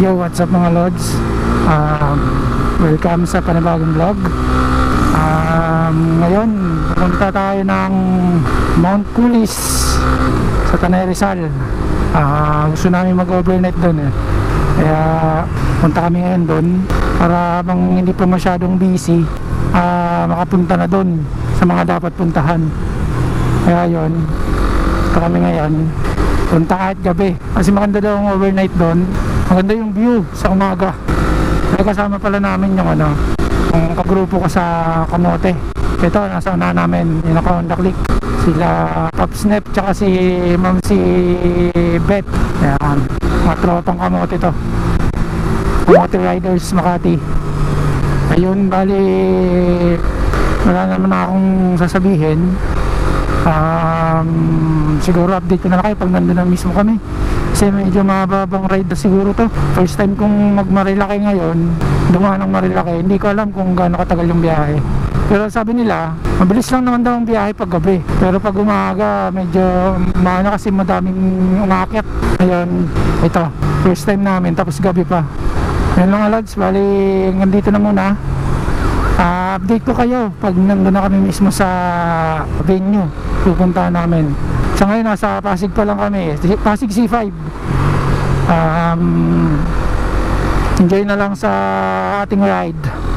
Yo, what's up mga lods? Um, welcome sa panibagong vlog. Um, ngayon, pupunta tayo ng Mount Pulis sa Tanay Rizal. Ah, gusto namin mag-overnight doon eh. Kaya punta kami ngayon doon para bang hindi pa masyadong busy ah, makapunta na doon sa mga dapat puntahan. Kaya yon punta kami ngayon punta kahit gabi kasi maganda daw ang overnight doon maganda yung view sa umaga. May kasama pala namin yung ano yung kagrupo ko sa Kamote. Ito nasa una namin yung Honda sila Top Snap tsaka si Ma'am si Beth. Yan mga tropang Kamote to. Kamote Riders Makati. Ayun bali wala naman akong sasabihin um, siguro update na lang kayo pag nandun na mismo kami. Kasi medyo mababang ride na siguro to. First time kong mag Marilaki ngayon. Dumaan ng Marilaki. Hindi ko alam kung gaano katagal yung biyahe. Pero sabi nila mabilis lang naman daw ang biyahe pag gabi. Pero pag umaga medyo maano kasi madaming umakyat. Ayun ito. First time namin tapos gabi pa. Yun lang lads bali nandito na muna. Ah, update ko kayo pag nandun na kami mismo sa venue pupuntahan namin. Sa ngayon nasa Pasig pa lang kami. Pasig C5 um, enjoy na lang sa ating ride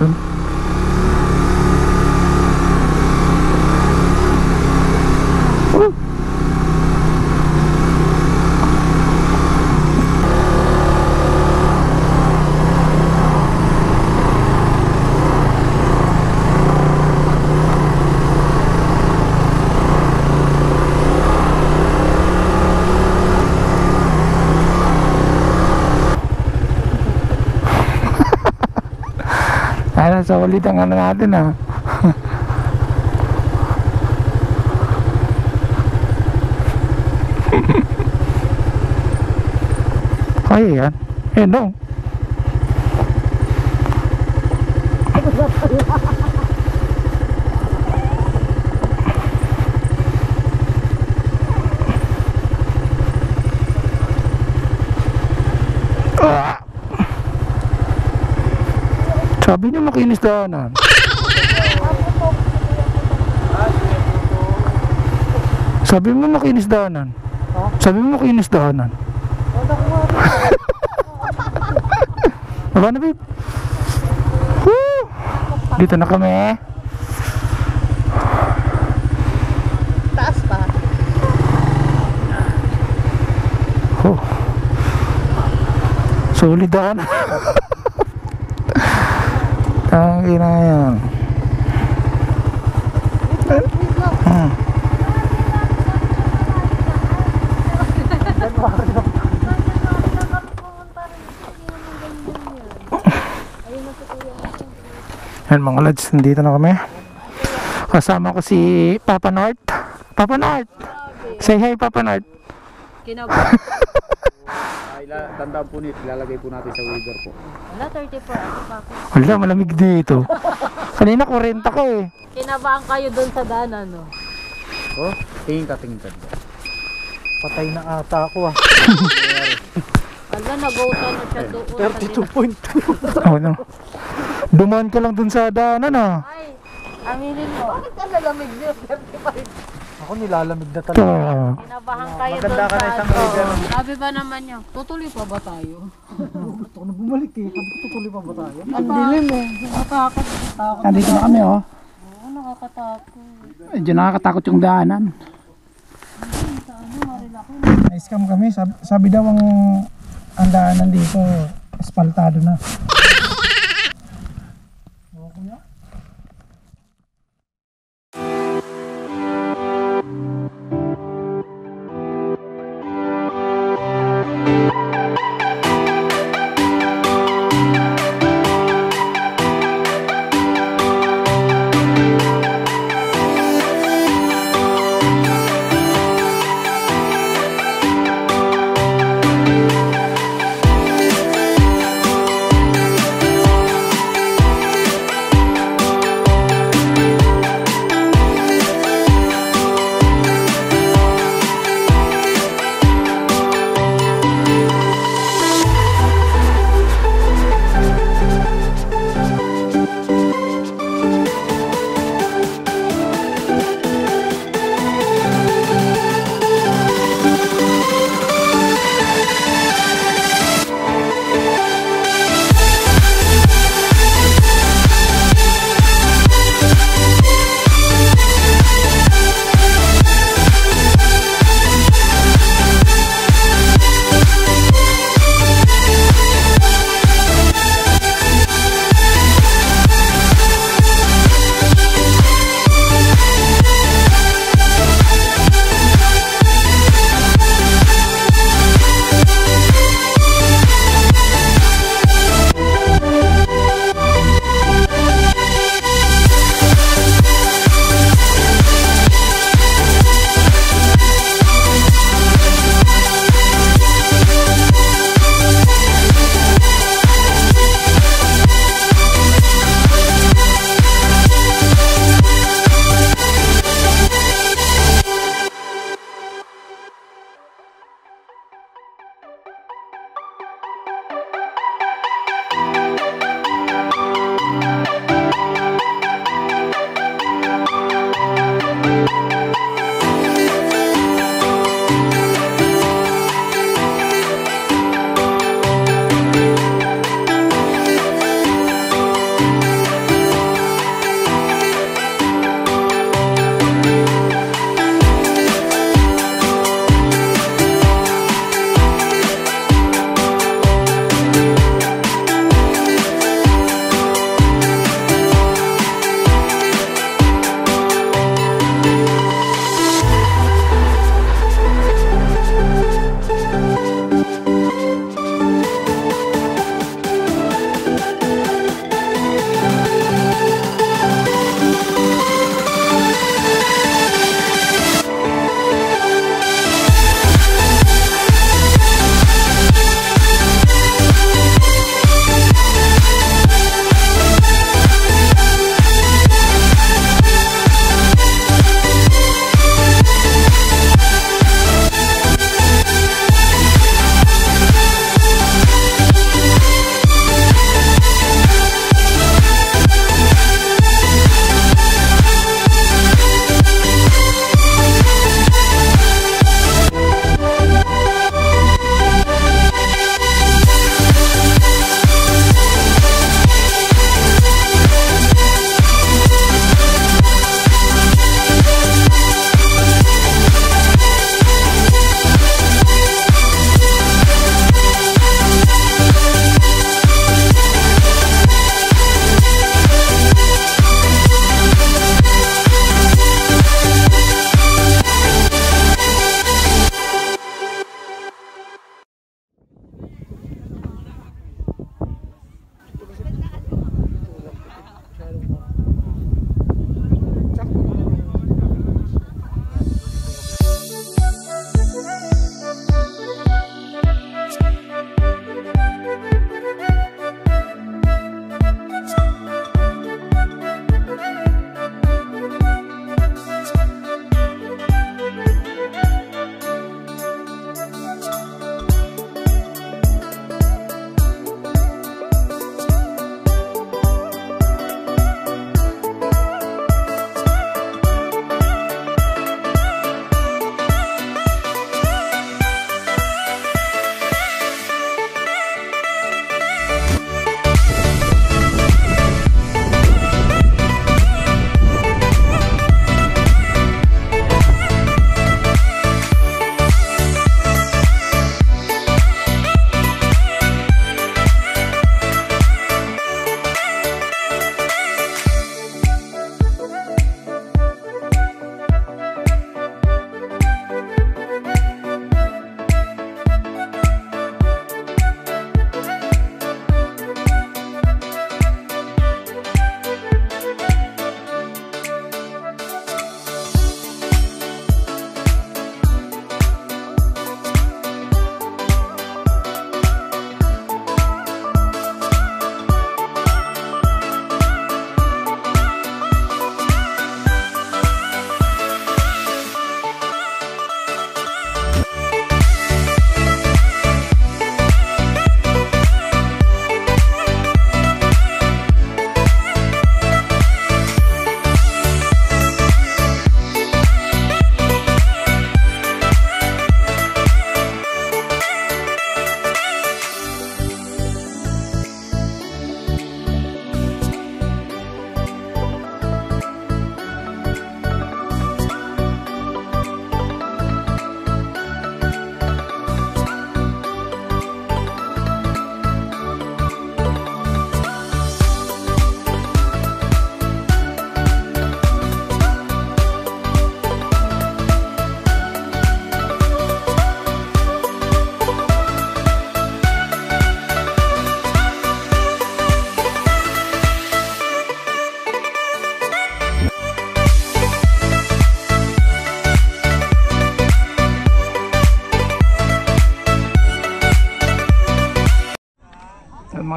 ang solid ang ano natin ah. Kaya yan. Eh no. Sabi niyo makinis daanan. Sabi mo makinis daanan. Sabi mo makinis daanan. Baba na, babe. Woo! Dito na kami. Taas pa. Oh. Solid daan. Ang ina yan. Hmm. Yan mga lads, nandito na kami. Kasama ko si Papa North. Papa North! Say hi Papa North. Kinabahan. Ay, la, tandaan po nito, ilalagay po natin sa waiver po. Wala, 34 ako pa ako. Wala, malamig dito. Kanina 40 ka eh. Kinabahan kayo doon sa daan, ano? Oh, tingin ka, tingin ka. Patay na ata ako ah. Wala, nag-outa na siya doon. sa gitna. Oh, no. Dumaan ka lang dun sa daanan ah. Ay, aminin mo. Bakit ka nalamig niyo? 35. Ako nilalamig na talaga. ah. Kinabahan kayo Maganda doon ka na sa isang ano. Sabi ba naman niyo, tutuloy pa ba tayo? Gusto ko na bumalik eh. Sabi ko tutuloy pa ba tayo? Ang dilim eh. Nakakatakot. Nakakatakot. Nandito na kami oh. Oo, nakakatakot. Medyo nakakatakot yung daanan. Nice cam kami. Sabi, sabi daw ang, ang daanan dito, espaltado na.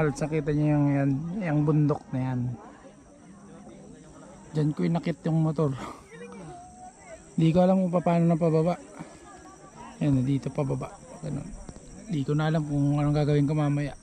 Lods, nakita niyo yung yan, yung bundok na yan. Diyan ko inakit yung motor. Di ko alam kung paano na pababa. Yan, dito pababa. Ganun. Di ko na alam kung anong gagawin ko mamaya.